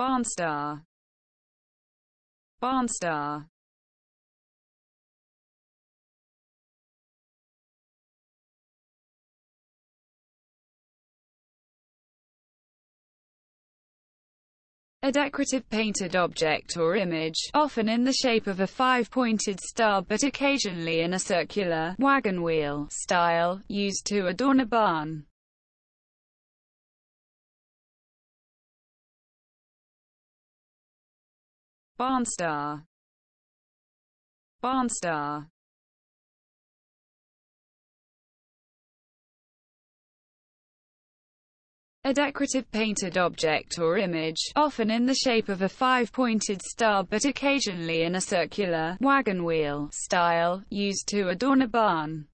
Barnstar Barnstar A decorative painted object or image, often in the shape of a five-pointed star but occasionally in a circular, wagon wheel style, used to adorn a barn. Barnstar Barnstar A decorative painted object or image, often in the shape of a five-pointed star but occasionally in a circular, wagon wheel style, used to adorn a barn.